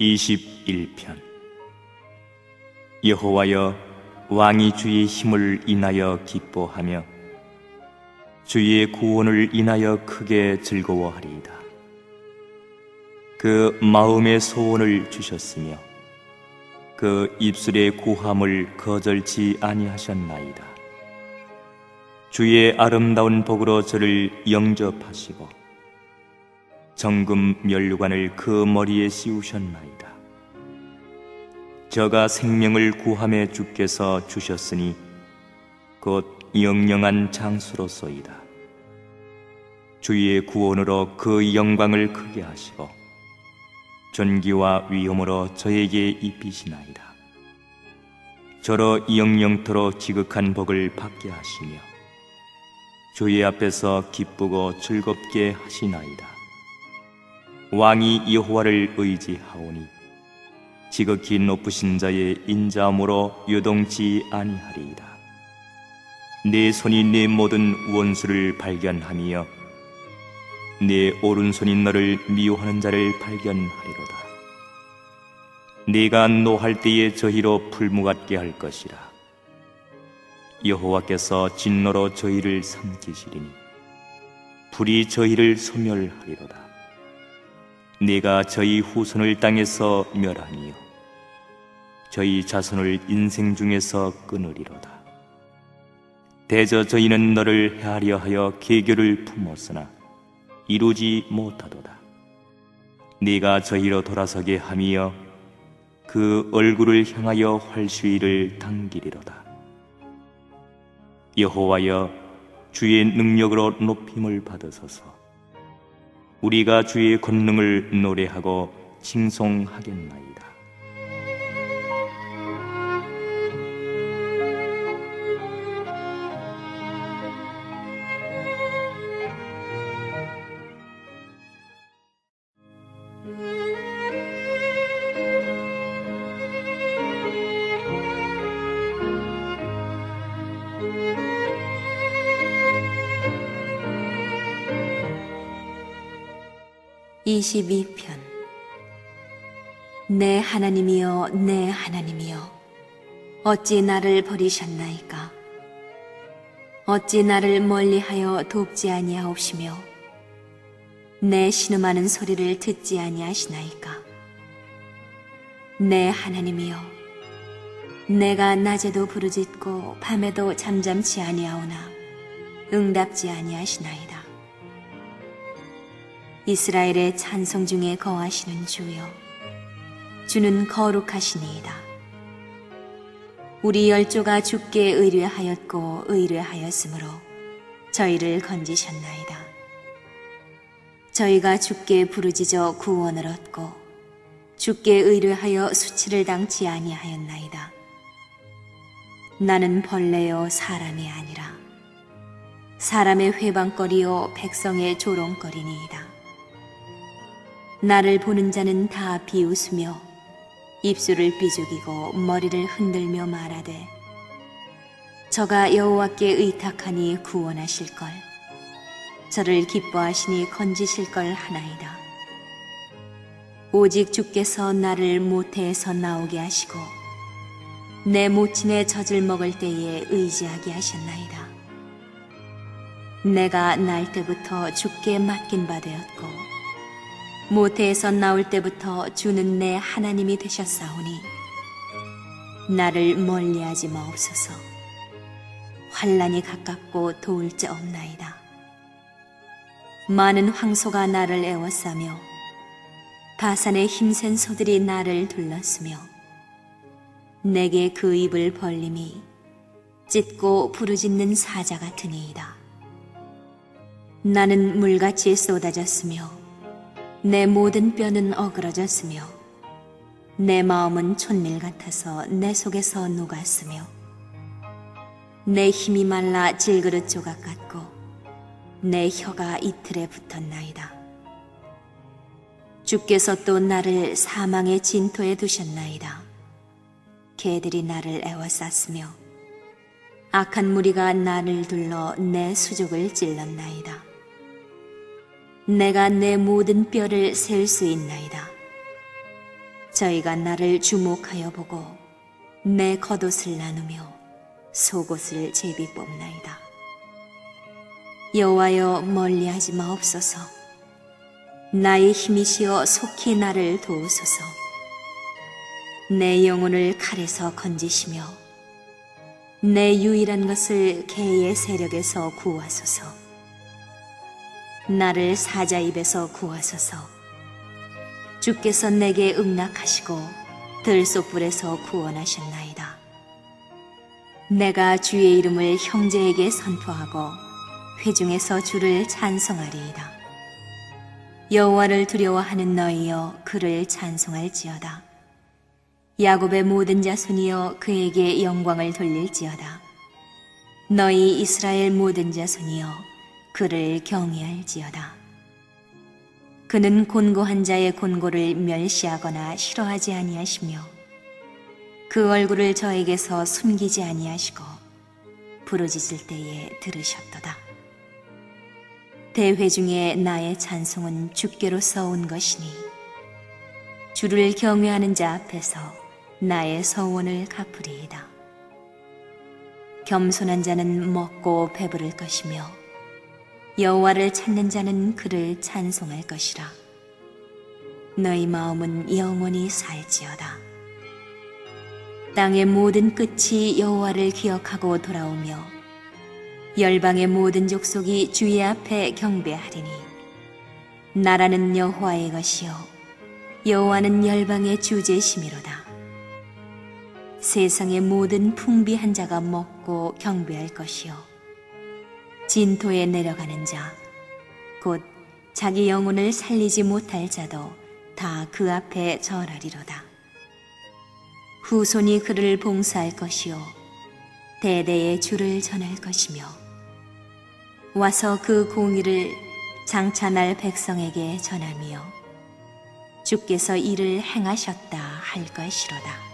21편 여호와여 왕이 주의 힘을 인하여 기뻐하며 주의 구원을 인하여 크게 즐거워하리이다. 그 마음의 소원을 주셨으며 그 입술의 구함을 거절치 아니하셨나이다. 주의 아름다운 복으로 저를 영접하시고 정금 면류관을 그 머리에 씌우셨나이다. 저가 생명을 구함에 주께서 주셨으니 곧 영영한 장수로소이다. 주의 구원으로 그 영광을 크게 하시고 존귀와 위엄으로 저에게 입히시나이다. 저로 영영토로 지극한 복을 받게 하시며 주의 앞에서 기쁘고 즐겁게 하시나이다. 왕이 여호와를 의지하오니 지극히 높으신 자의 인자함으로 요동치 아니하리이다. 내 손이 내 모든 원수를 발견하며 내 오른손이 너를 미워하는 자를 발견하리로다. 네가 노할 때에 저희로 풀무같게 할 것이라. 여호와께서 진노로 저희를 삼키시리니 불이 저희를 소멸하리로다. 네가 저희 후손을 땅에서 멸하니요 저희 자손을 인생 중에서 끊으리로다. 대저 저희는 너를 헤아려 하여 계교를 품었으나 이루지 못하도다. 네가 저희로 돌아서게 하며 그 얼굴을 향하여 활수위를 당기리로다. 여호와여 주의 능력으로 높임을 받으소서. 우리가 주의 권능을 노래하고 칭송하겠나이다. 22편. 내 하나님이여 내 하나님이여 어찌 나를 버리셨나이까? 어찌 나를 멀리하여 돕지 아니하옵시며 내 신음하는 소리를 듣지 아니하시나이까? 내 하나님이여 내가 낮에도 부르짖고 밤에도 잠잠치 아니하오나 응답지 아니하시나이다 이스라엘의 찬송 중에 거하시는 주여 주는 거룩하시니이다. 우리 열조가 주께 의뢰하였고 의뢰하였으므로 저희를 건지셨나이다. 저희가 주께 부르짖어 구원을 얻고 주께 의뢰하여 수치를 당치 아니하였나이다. 나는 벌레요 사람이 아니라 사람의 회방거리요 백성의 조롱거리니이다 나를 보는 자는 다 비웃으며 입술을 삐죽이고 머리를 흔들며 말하되 저가 여호와께 의탁하니 구원하실 걸. 저를 기뻐하시니 건지실 걸 하나이다. 오직 주께서 나를 모태에서 나오게 하시고 내 모친의 젖을 먹을 때에 의지하게 하셨나이다. 내가 날 때부터 주께 맡긴 바 되었고 모태에서 나올 때부터 주는 내 하나님이 되셨사오니 나를 멀리하지 마옵소서. 환란이 가깝고 도울 자 없나이다. 많은 황소가 나를 애워싸며 바산의 힘센 소들이 나를 둘렀으며 내게 그 입을 벌림이 찢고 부르짖는 사자 같으니이다. 나는 물같이 쏟아졌으며 내 모든 뼈는 어그러졌으며 내 마음은 촌밀 같아서 내 속에서 녹았으며 내 힘이 말라 질그릇 조각 같고 내 혀가 이틀에 붙었나이다. 주께서 또 나를 사망의 진토에 두셨나이다. 개들이 나를 애워쌌으며 악한 무리가 나를 둘러 내 수족을 찔렀나이다. 내가 내 모든 뼈를 셀 수 있나이다. 저희가 나를 주목하여 보고 내 겉옷을 나누며 속옷을 제비 뽑나이다. 여호와여 멀리하지 마옵소서. 나의 힘이시여 속히 나를 도우소서. 내 영혼을 칼에서 건지시며 내 유일한 것을 개의 세력에서 구하소서. 나를 사자 입에서 구하소서. 주께서 내게 응낙하시고 들소불에서 구원하셨나이다. 내가 주의 이름을 형제에게 선포하고 회중에서 주를 찬송하리이다. 여호와를 두려워하는 너희여 그를 찬송할지어다. 야곱의 모든 자손이여 그에게 영광을 돌릴지어다. 너희 이스라엘 모든 자손이여 그를 경외할지어다. 그는 곤고한 자의 곤고를 멸시하거나 싫어하지 아니하시며 그 얼굴을 저에게서 숨기지 아니하시고 부르짖을 때에 들으셨도다. 대회 중에 나의 찬송은 주께로서 온 것이니 주를 경외하는 자 앞에서 나의 서원을 갚으리이다. 겸손한 자는 먹고 배부를 것이며 여호와를 찾는 자는 그를 찬송할 것이라. 너희 마음은 영원히 살지어다. 땅의 모든 끝이 여호와를 기억하고 돌아오며 열방의 모든 족속이 주의 앞에 경배하리니 나라는 여호와의 것이요 여호와는 열방의 주제심이로다. 세상의 모든 풍비한 자가 먹고 경배할 것이요 진토에 내려가는 자, 곧 자기 영혼을 살리지 못할 자도 다 그 앞에 절하리로다. 후손이 그를 봉사할 것이요 대대의 주를 전할 것이며 와서 그 공의를 장차날 백성에게 전하며 주께서 이를 행하셨다 할 것이로다.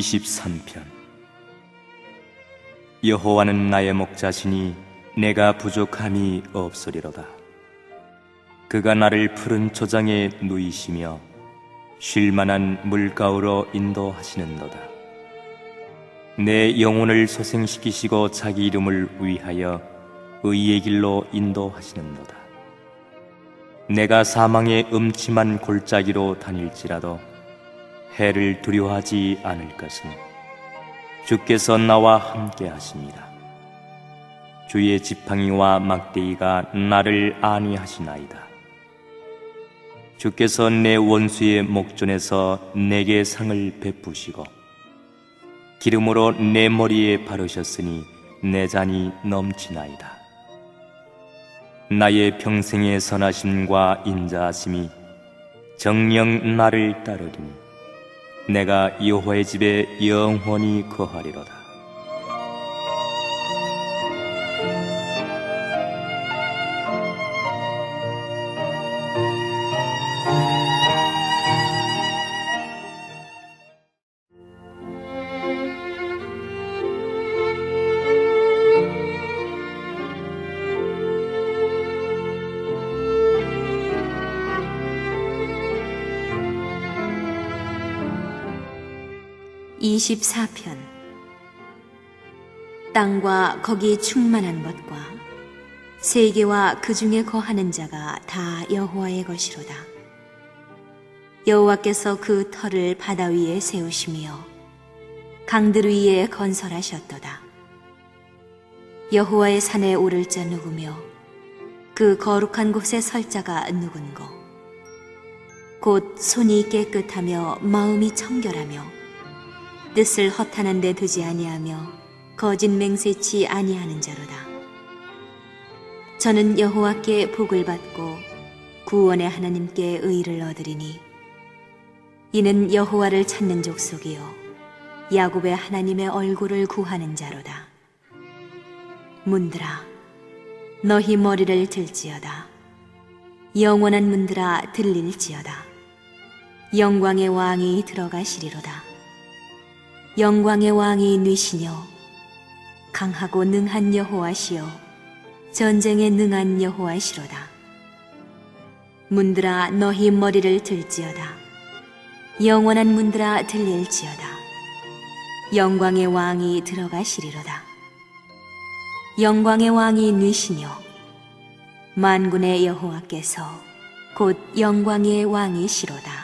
23편 여호와는 나의 목자시니 내가 부족함이 없으리로다. 그가 나를 푸른 초장에 누이시며 쉴만한 물가으로 인도하시는도다. 내 영혼을 소생시키시고 자기 이름을 위하여 의의 길로 인도하시는도다. 내가 사망의 음침한 골짜기로 다닐지라도 해를 두려워하지 않을 것은 주께서 나와 함께 하십니다. 주의 지팡이와 막대기가 나를 안위하시나이다. 주께서 내 원수의 목전에서 내게 상을 베푸시고 기름으로 내 머리에 바르셨으니 내 잔이 넘치나이다. 나의 평생의 선하심과 인자하심이 정령 나를 따르리니 내가 여호와의 집에 영원히 거하리로다 .24편 땅과 거기 충만한 것과 세계와 그 중에 거하는 자가 다 여호와의 것이로다. 여호와께서 그 터를 바다 위에 세우시며 강들 위에 건설하셨도다. 여호와의 산에 오를 자 누구며 그 거룩한 곳에 설 자가 누군고 곧 손이 깨끗하며 마음이 청결하며 뜻을 허탄한 데 두지 아니하며 거짓 맹세치 아니하는 자로다. 저는 여호와께 복을 받고 구원의 하나님께 의를 얻으리니 이는 여호와를 찾는 족속이요 야곱의 하나님의 얼굴을 구하는 자로다. 문들아, 너희 머리를 들지어다. 영원한 문들아 들릴지어다. 영광의 왕이 들어가시리로다. 영광의 왕이 뉘시뇨. 강하고 능한 여호와시요. 전쟁에 능한 여호와시로다. 문들아 너희 머리를 들지어다. 영원한 문들아 들릴지어다. 영광의 왕이 들어가시리로다. 영광의 왕이 뉘시뇨. 만군의 여호와께서 곧 영광의 왕이시로다.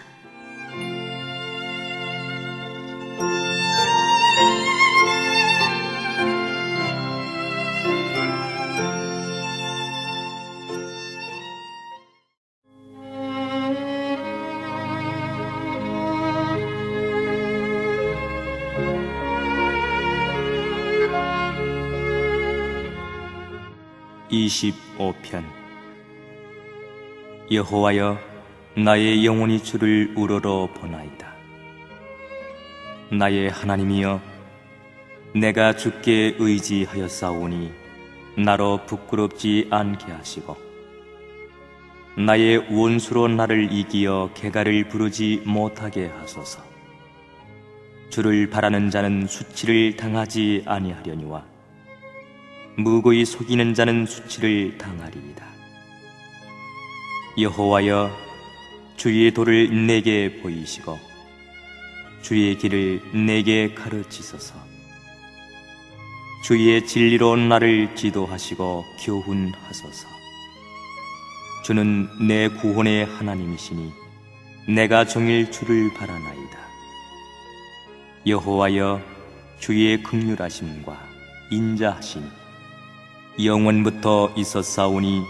(25편) 여호와여 나의 영혼이 주를 우러러 보나이다. 나의 하나님이여 내가 주께 의지하였사오니 나로 부끄럽지 않게 하시고 나의 원수로 나를 이기어 개가를 부르지 못하게 하소서. 주를 바라는 자는 수치를 당하지 아니하려니와 무고히 속이는 자는 수치를 당하리이다. 여호와여 주의 도를 내게 보이시고 주의 길을 내게 가르치소서. 주의 진리로 나를 지도하시고 교훈하소서. 주는 내 구원의 하나님이시니 내가 종일 주를 바라나이다. 여호와여 주의 극률하심과 인자하심 영원부터 있었사오니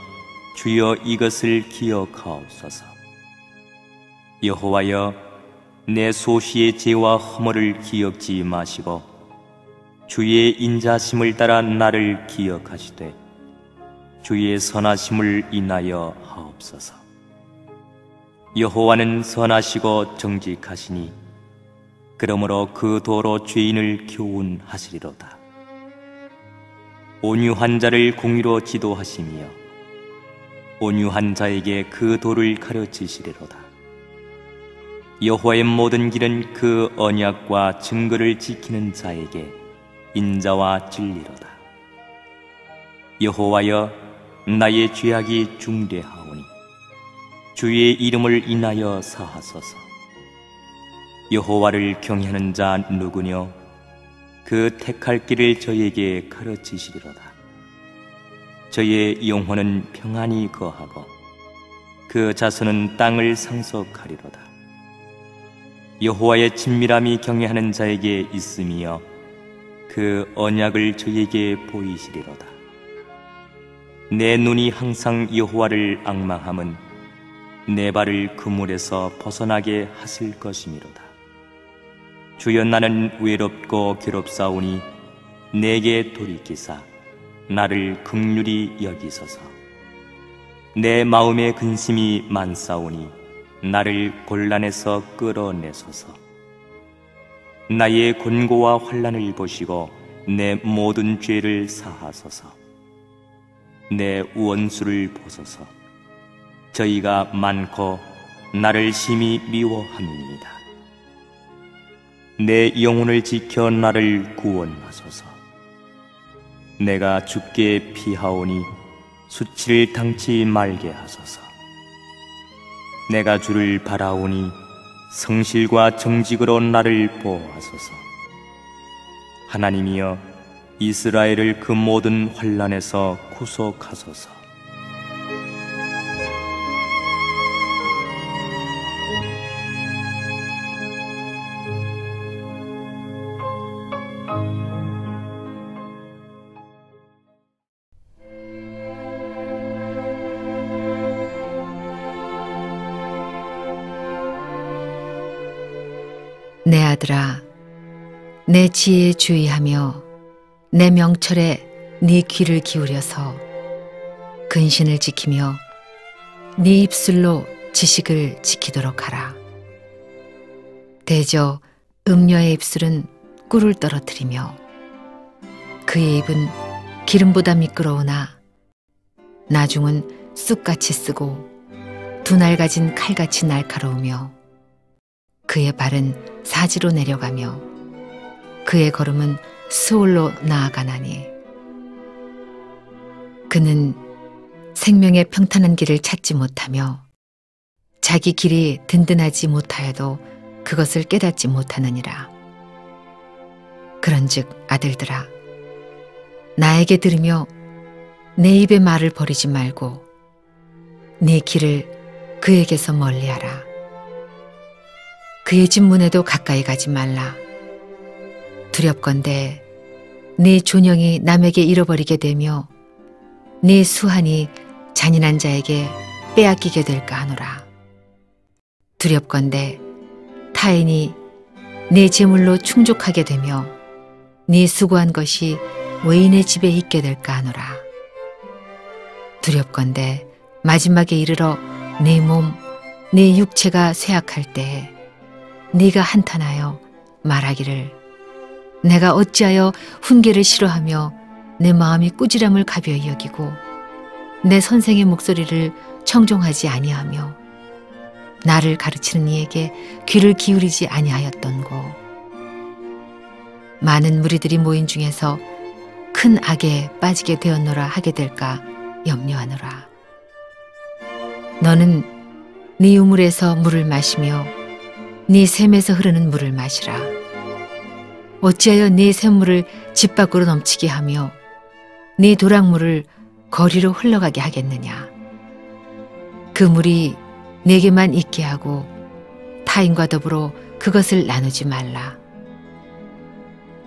주여 이것을 기억하옵소서. 여호와여 내 소시의 죄와 허물을 기억지 마시고 주의 인자심을 따라 나를 기억하시되 주의 선하심을 인하여 하옵소서. 여호와는 선하시고 정직하시니 그러므로 그 도로 죄인을 교훈하시리로다. 온유한 자를 공의로 지도하시며 온유한 자에게 그 도를 가르치시리로다. 여호와의 모든 길은 그 언약과 증거를 지키는 자에게 인자와 진리로다. 여호와여 나의 죄악이 중대하오니 주의 이름을 인하여 사하소서. 여호와를 경외하는 자 누구뇨? 그 택할 길을 저에게 가르치시리로다. 저의 영혼은 평안히 거하고 그 자손은 땅을 상속하리로다. 여호와의 친밀함이 경외하는 자에게 있으며 그 언약을 저에게 보이시리로다. 내 눈이 항상 여호와를 악망함은 내 발을 그물에서 벗어나게 하실 것이미로다. 주여 나는 외롭고 괴롭사오니 내게 돌이키사 나를 극률이 여기소서. 내 마음의 근심이 많사오니 나를 곤란에서 끌어내소서. 나의 곤고와 환란을 보시고 내 모든 죄를 사하소서. 내 원수를 보소서. 저희가 많고 나를 심히 미워함이니이다 내 영혼을 지켜 나를 구원하소서. 내가 죽게 피하오니 수치를 당치 말게 하소서. 내가 주를 바라오니 성실과 정직으로 나를 보호하소서. 하나님이여 이스라엘을 그 모든 환란에서 구속하소서. 내 아들아, 내 지혜에 주의하며 내 명철에 네 귀를 기울여서 근신을 지키며 네 입술로 지식을 지키도록 하라. 대저 음녀의 입술은 꿀을 떨어뜨리며 그의 입은 기름보다 미끄러우나 나중은 쑥같이 쓰고 두 날 가진 칼같이 날카로우며 그의 발은 사지로 내려가며 그의 걸음은 수월로 나아가나니 그는 생명의 평탄한 길을 찾지 못하며 자기 길이 든든하지 못하여도 그것을 깨닫지 못하느니라. 그런즉 아들들아 나에게 들으며 내 입의 말을 버리지 말고 네 길을 그에게서 멀리하라. 그의 집 문에도 가까이 가지 말라. 두렵건대 네 존영이 남에게 잃어버리게 되며 네 수한이 잔인한 자에게 빼앗기게 될까 하노라. 두렵건대 타인이 네 재물로 충족하게 되며 네 수고한 것이 외인의 집에 있게 될까 하노라. 두렵건대 마지막에 이르러 네 몸, 네 육체가 쇠약할 때에 네가 한탄하여 말하기를. 내가 어찌하여 훈계를 싫어하며 내 마음이 꾸지람을 가벼이 여기고 내 선생의 목소리를 청종하지 아니하며 나를 가르치는 이에게 귀를 기울이지 아니하였던고. 많은 무리들이 모인 중에서 큰 악에 빠지게 되었노라 하게 될까 염려하노라. 너는 네 우물에서 물을 마시며 네 샘에서 흐르는 물을 마시라 어찌하여 네 샘물을 집 밖으로 넘치게 하며 네 도랑물을 거리로 흘러가게 하겠느냐 그 물이 내게만 있게 하고 타인과 더불어 그것을 나누지 말라.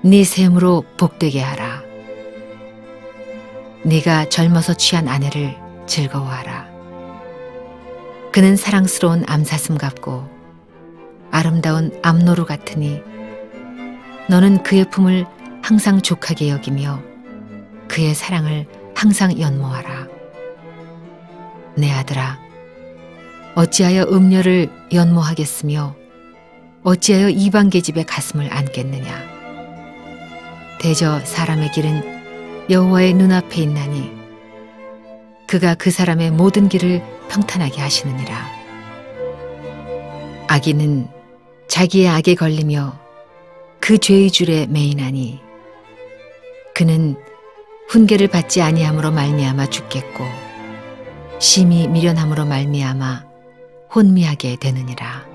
네 샘으로 복되게 하라. 네가 젊어서 취한 아내를 즐거워하라. 그는 사랑스러운 암사슴 같고 아름다운 암노루 같으니 너는 그의 품을 항상 족하게 여기며 그의 사랑을 항상 연모하라. 내 아들아, 어찌하여 음녀를 연모하겠으며 어찌하여 이방 계집의 가슴을 안겠느냐 대저 사람의 길은 여호와의 눈앞에 있나니 그가 그 사람의 모든 길을 평탄하게 하시느니라 악인은 자기의 악에 걸리며 그 죄의 줄에 매이나니 그는 훈계를 받지 아니함으로 말미암아 죽겠고 심히 미련함으로 말미암아 혼미하게 되느니라.